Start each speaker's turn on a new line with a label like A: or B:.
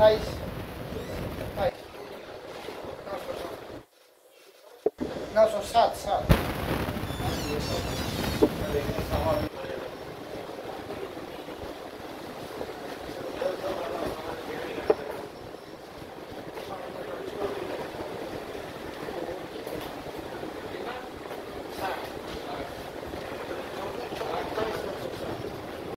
A: Thais.